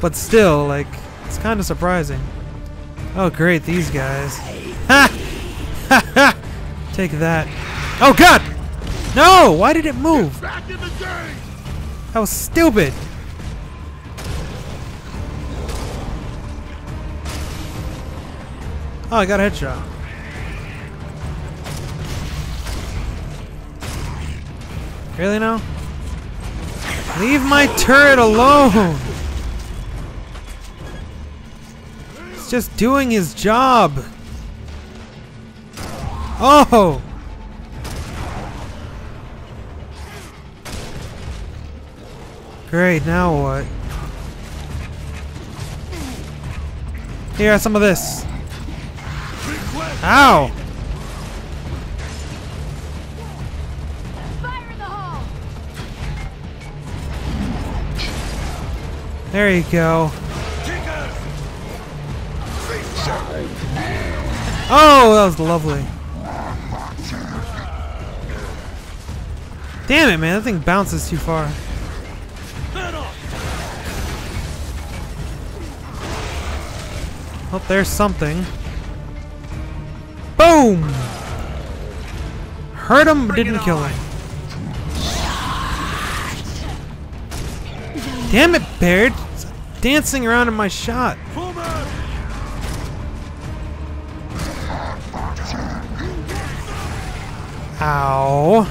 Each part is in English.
But still, like, it's kind of surprising. Oh, great, these guys. Ha! Ha ha! Take that. Oh, God! No! Why did it move? Back in the game! That was stupid. Oh, I got a headshot. Really now? Leave my turret alone! He's just doing his job. Oh! Great, now what? Here, some of this. Ow! The! There you go. Oh, that was lovely. Damn it, man. That thing bounces too far. Oh, there's something. Boom! Hurt him, but didn't kill him. Damn it, Baird! Dancing around in my shot. Ow.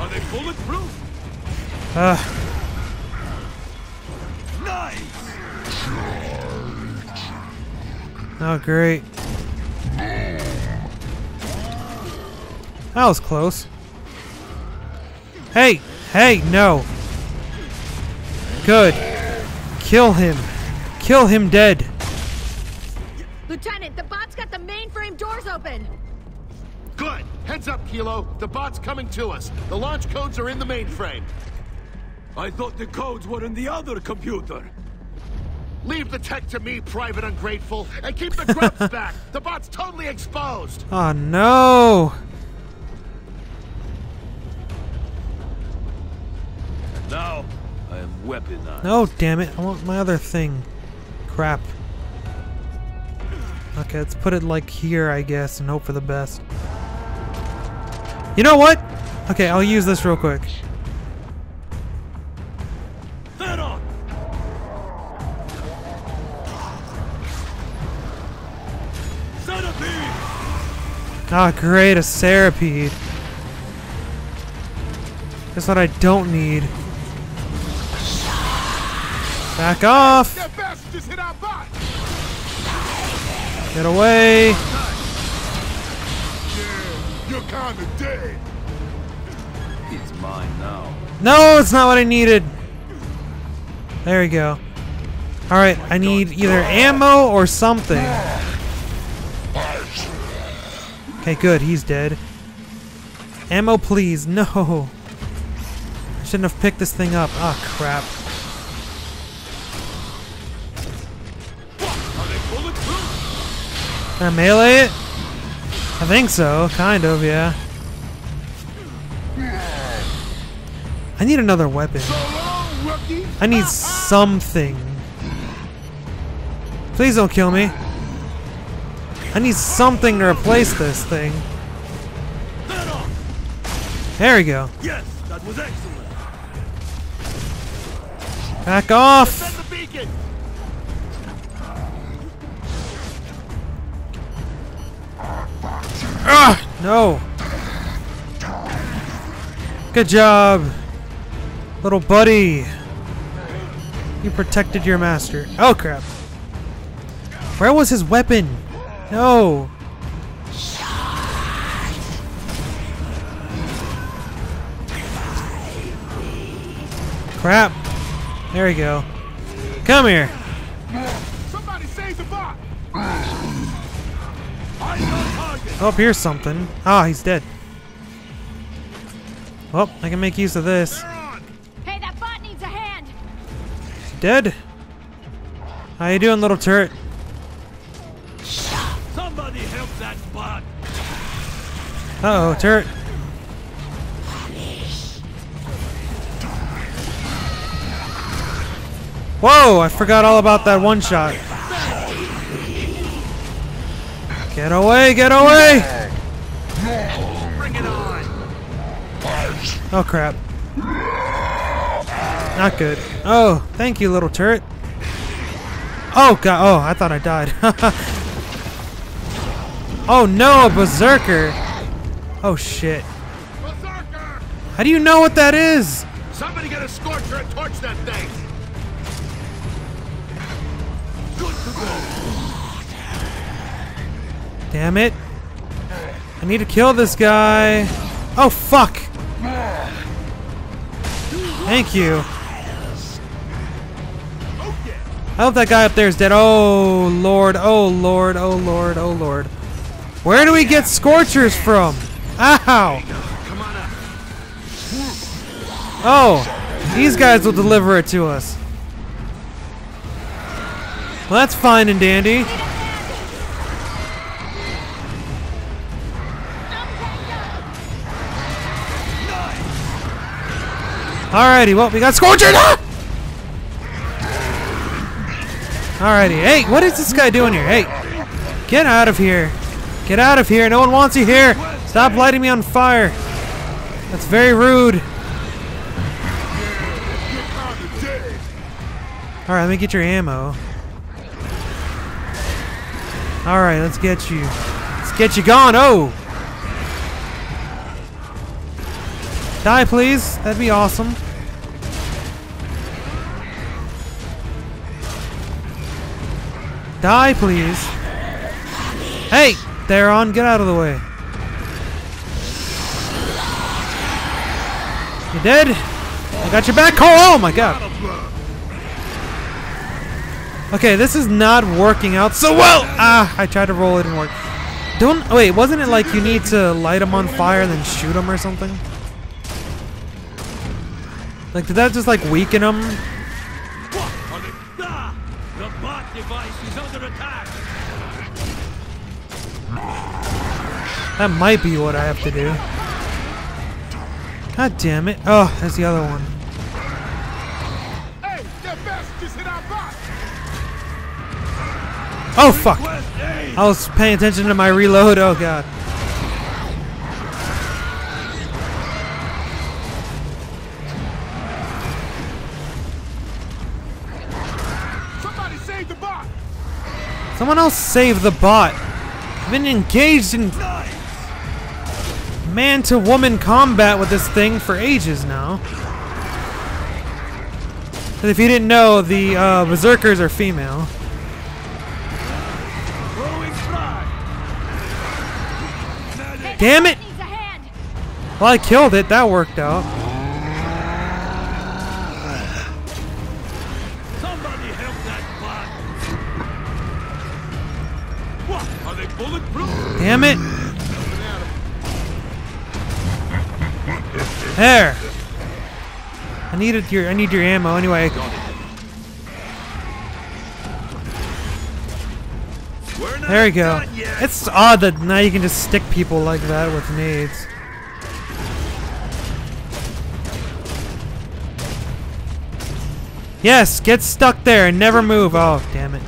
Are they bulletproof? Ugh. Nice! Oh, great. That was close. Hey! Hey, no! Good. Kill him. Kill him dead. Lieutenant, the bot's got the mainframe doors open! Good! Heads up, Kilo. The bot's coming to us. The launch codes are in the mainframe. I thought the codes were in the other computer. Leave the tech to me, Private Ungrateful, and keep the grubs back. The bot's totally exposed. Oh, no! Now, I am weaponized. No, damn it. I want my other thing. Crap. Okay, let's put it like here, I guess, and hope for the best. You know what? Okay, I'll use this real quick. Ah, great, a Serapede. That's what I don't need. Back off! Get away! You're kinda dead. It's mine now. No, it's not what I needed. There we go. Alright, I need either ammo or something. Okay, good, he's dead. Ammo, please. No. I shouldn't have picked this thing up. Ah, crap. Can I melee it? I think so, kind of, yeah. I need another weapon. I need something. Please don't kill me. I need something to replace this thing. There we go. Yes, that was excellent. Back off. Ah, no. Good job, little buddy. You protected your master. Oh crap. Where was his weapon? No. Crap. There we go. Come here. Somebody save the bot. Oh, here's something. Ah, he's dead. Well, I can make use of this. Hey, that bot needs a hand. Dead. How you doing, little turret? Somebody help that bot. Uh oh, turret. Whoa, I forgot all about that one shot. Get away, get away! Bring it on! Oh crap. Not good. Oh, thank you, little turret. Oh god, oh, I thought I died. oh no, a berserker! Oh shit. Berserker! How do you know what that is? Somebody get a scorcher and torch that thing! Damn it. I need to kill this guy. Oh, fuck. Thank you. I hope that guy up there is dead. Oh, Lord. Oh, Lord. Oh, Lord. Oh, Lord. Where do we get Scorchers from? Ow. Oh, these guys will deliver it to us. Well, that's fine and dandy. Alrighty, well, we got Scorcher! Alrighty, hey, what is this guy doing here? Hey, get out of here. Get out of here, no one wants you here. Stop lighting me on fire. That's very rude. Alright, let me get your ammo. Alright, let's get you. Let's get you gone. Oh! Die, please. That'd be awesome. Die, please. Hey! Theron, get out of the way. You dead? I got your back, Cole! Oh my god. Okay, this is not working out so well! Ah, I tried to roll it and work. Don't- wait, wasn't it like you need to light them on fire and then shoot them or something? Like, did that just like weaken them? On it. Ah! The bot device is under attack. That might be what I have to do. God damn it. Oh, there's the other one. Hey, that best just hit our bot! Oh, fuck. I was paying attention to my reload. Oh, God. Someone else save the bot. I've been engaged in man to woman combat with this thing for ages now. if you didn't know, the uh, berserkers are female. Damn it! Well, I killed it. That worked out. Damn it! There. I needed your. I need your ammo anyway. There we go. It's odd that now you can just stick people like that with nades. Yes, get stuck there and never move. Oh, damn it.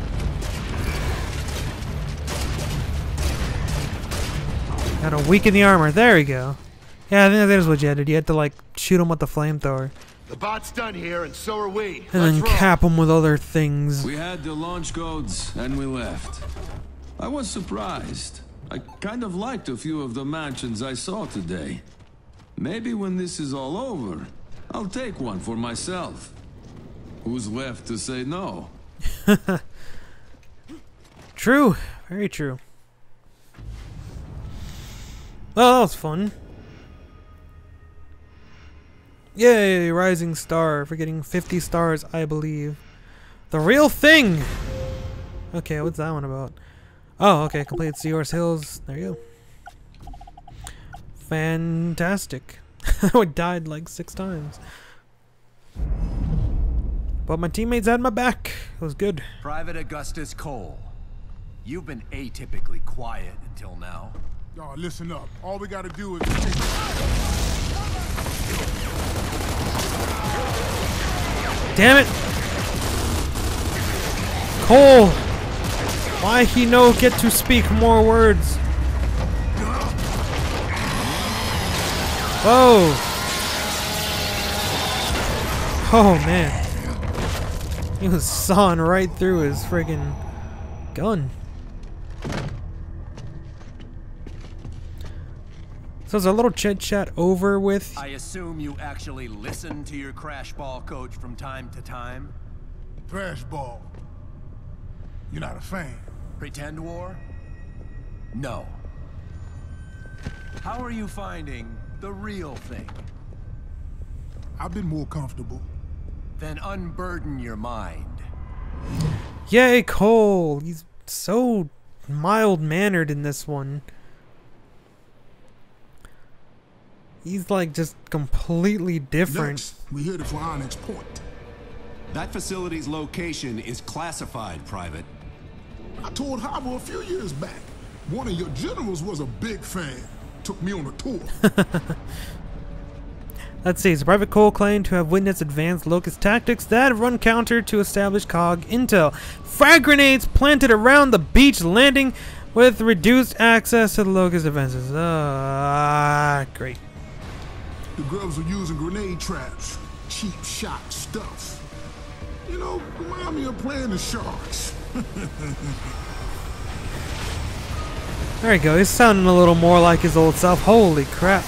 Gotta weaken the armor. There we go. Yeah, I think that is what you had to do. You had to, like, shoot him with the flamethrower. The bot's done here, and so are we. And Let's then roll. cap him with other things. We had the launch codes and we left. I was surprised. I kind of liked a few of the mansions I saw today. Maybe when this is all over, I'll take one for myself. Who's left to say no? True. Very true. Well, that was fun. Yay, Rising Star for getting 50 stars, I believe. The real thing! Okay, what's that one about? Oh, okay, complete Seahorse Hills. There you go. Fantastic. I died like six times. But my teammates had my back. It was good. Private Augustus Cole. You've been atypically quiet until now. Y'all, listen up. All we gotta do is... Damn it! Cole! Why he no get to speak more words? Whoa! Oh man. He was sawing right through his friggin' gun. So is a little chit chat over with? I assume you actually listen to your thrashball coach from time to time? Thrashball. You're not a fan. Pretend war? No. How are you finding the real thing? I've been more comfortable. Then unburden your mind. Yay, Cole! He's so mild mannered in this one. He's like just completely different. Next, we headed for Onyx Point. That facility's location is classified, Private. I told Hava a few years back. One of your generals was a big fan. Took me on a tour. Let's see. So Private Cole claimed to have witnessed advanced Locust tactics that run counter to established COG intel. Frag grenades planted around the beach landing with reduced access to the Locust defenses. Ah, great. The grubs were using grenade traps. Cheap shot stuff. You know, remind me of playing the Sharks. There you go. He's sounding a little more like his old self. Holy crap.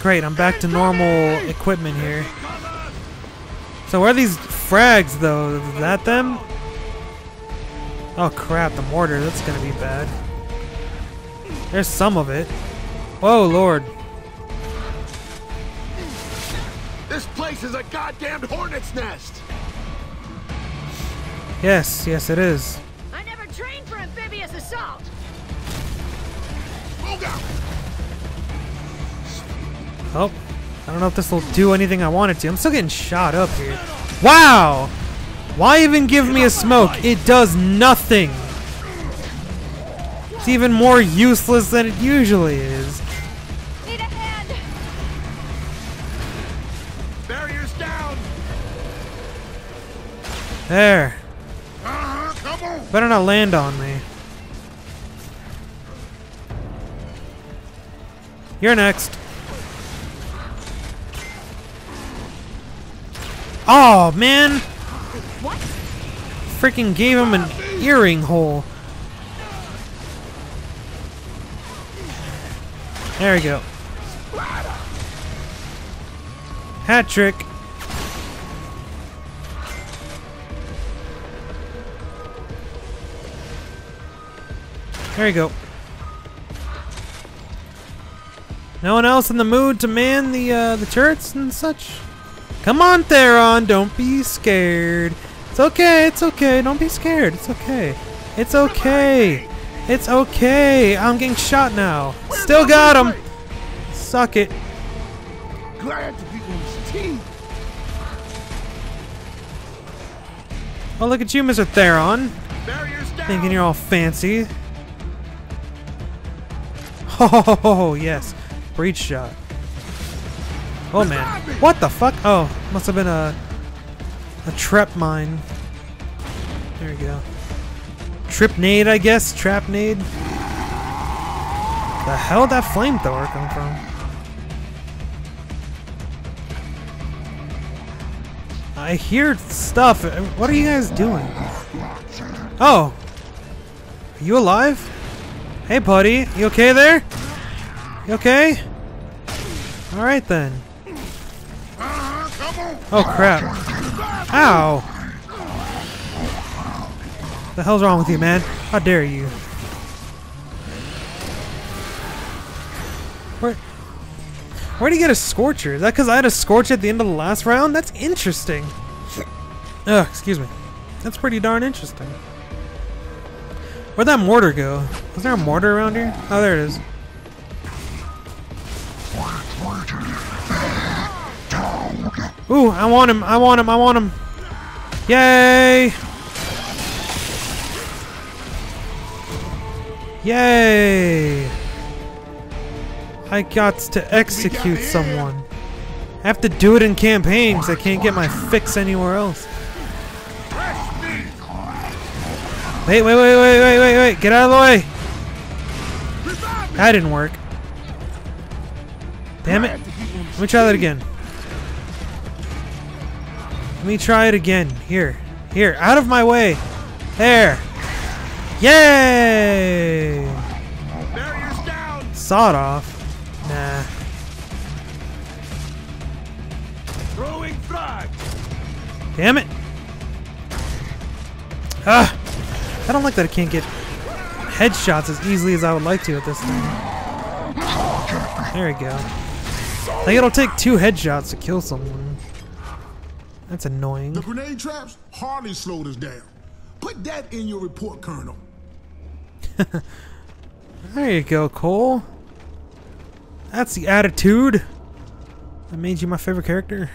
Great, I'm back to normal equipment here. So where are these frags, though? Is that them? Oh crap, the mortar. That's gonna be bad. There's some of it. Whoa, lord. Place is a goddamn hornet's nest! Yes, yes it is. I never trained for amphibious assault. Move out! Oh, I don't know if this will do anything I want it to. I'm still getting shot up here. Wow! Why even give me a smoke? It does nothing. It's even more useless than it usually is. There. Better not land on me. You're next. Oh, man! What? Freaking gave him an earring hole. There we go. Hat trick. There you go. No one else in the mood to man the uh, the turrets and such. Come on, Theron, don't be scared. It's okay, it's okay. Don't be scared. It's okay. It's okay. It's okay. I'm getting shot now. Still got him. Suck it. Glad to be on his team. Oh, look at you, Mr. Theron. Thinking you're all fancy. Oh, yes. Breach shot. Oh, man. What the fuck? Oh, must have been a... A trap mine. There we go. Trip nade, I guess? Trap nade? The hell did that flamethrower come from? I hear stuff. What are you guys doing? Oh. Are you alive? Hey, buddy. You okay there? You okay? Alright then. Oh, crap. Ow. The hell's wrong with you, man? How dare you? Where... Where'd he get a Scorcher? Is that because I had a Scorch at the end of the last round? That's interesting. Ugh, excuse me. That's pretty darn interesting. Where'd that mortar go? Was there a mortar around here? Oh, there it is. Ooh, I want him, I want him, I want him. Yay! Yay! I got to execute someone. I have to do it in campaigns. I can't get my fix anywhere else. Wait, wait, wait, wait, wait, wait, wait. Get out of the way. That didn't work. Damn it. Let me try that again. Let me try it again. Here. Here. Out of my way. There. Yay! Sawed off. Nah. Throwing frag. Damn it. Ah! I don't like that I can't get headshots as easily as I would like to at this thing. There we go. I think it'll take two headshots to kill someone. That's annoying. The grenade traps hardly slowed us down. Put that in your report, Colonel. There you go, Cole. That's the attitude that made you my favorite character.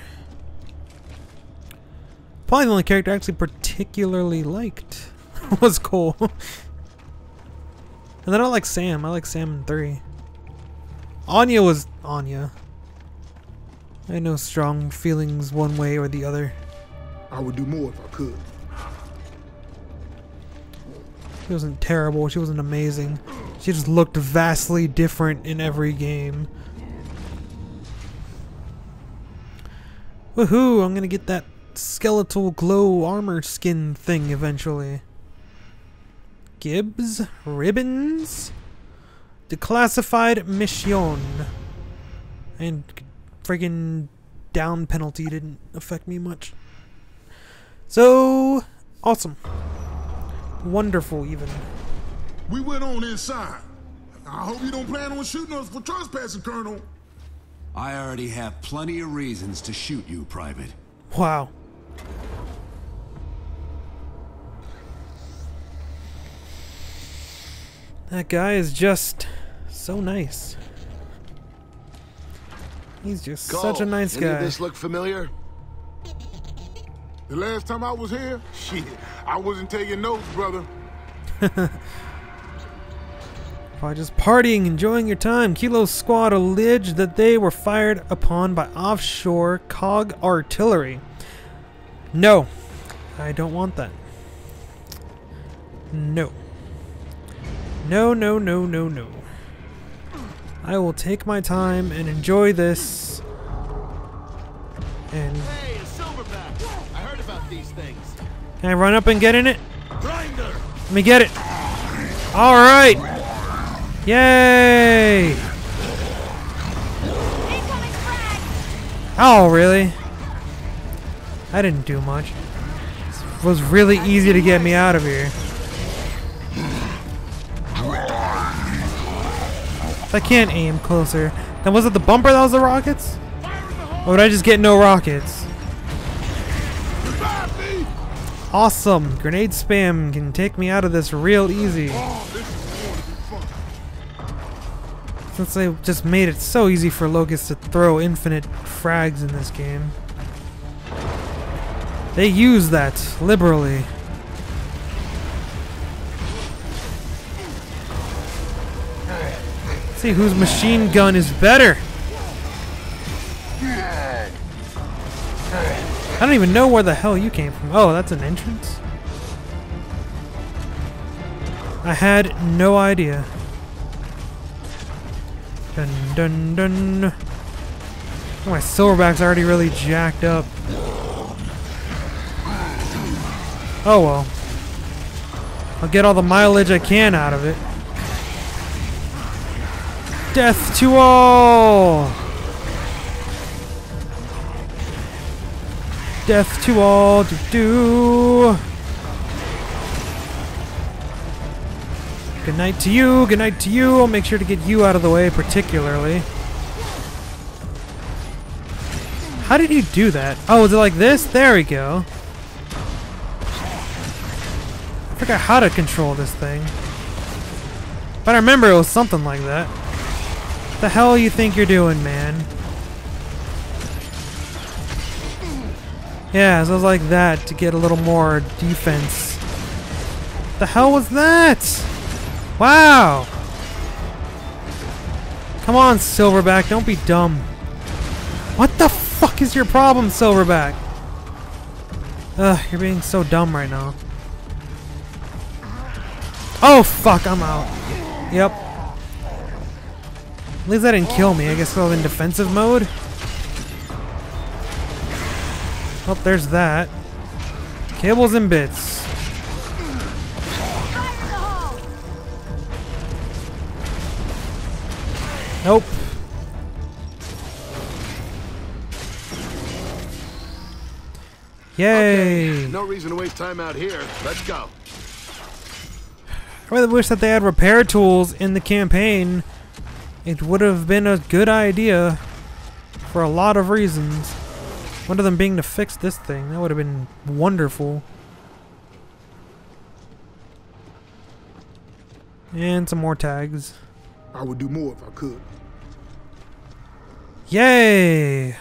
Probably the only character I actually particularly liked was Cole. and then I like Sam. I like Sam in 3. Anya was Anya. I had no strong feelings one way or the other. I would do more if I could. She wasn't terrible. She wasn't amazing. She just looked vastly different in every game. Woohoo! I'm gonna get that skeletal glow armor skin thing eventually. Gibbs, ribbons, declassified mission, and friggin' down penalty didn't affect me much. So awesome, wonderful even. We went on inside. I hope you don't plan on shooting us for trespassing, Colonel. I already have plenty of reasons to shoot you, Private. Wow. That guy is just so nice. He's just such a Cole, nice any of guy. this look familiar? The last time I was here, shit, I wasn't taking notes, brother. By just partying, enjoying your time, Kilo Squad alleged that they were fired upon by offshore COG artillery. No, I don't want that. No. No, no, no, no, no. I will take my time and enjoy this. And Hey, a silverback! I heard about these things. can I run up and get in it? Grinder. Let me get it. All right. Yay! Incoming frag! Oh, really? I didn't do much. It was really easy to get me out of here. I can't aim closer. Then was it the bumper that was the rockets? Or would I just get no rockets? Awesome! Grenade spam can take me out of this real easy. Since they just made it so easy for Locust to throw infinite frags in this game. They use that liberally. See whose machine gun is better. I don't even know where the hell you came from. Oh, that's an entrance? I had no idea. Dun dun dun. Oh, my silverback's already really jacked up. Oh well. I'll get all the mileage I can out of it. Death to all! Death to all to do. Good night to you, good night to you. I'll make sure to get you out of the way, particularly. How did you do that? Oh, is it like this? There we go. I forgot how to control this thing. But I remember it was something like that. The hell you think you're doing, man? Yeah, so it was like that to get a little more defense. The hell was that? Wow! Come on, Silverback, don't be dumb. What the fuck is your problem, Silverback? Ugh, you're being so dumb right now. Oh fuck, I'm out. Yep. At least that didn't kill me. I guess I was in defensive mode. Oh, there's that. Cables and bits. Fire in the hole! Nope. Yay! No reason to waste time out here. Let's go. I really wish that they had repair tools in the campaign. It would have been a good idea for a lot of reasons. One of them being to fix this thing. That would have been wonderful. And some more tags. I would do more if I could. Yay!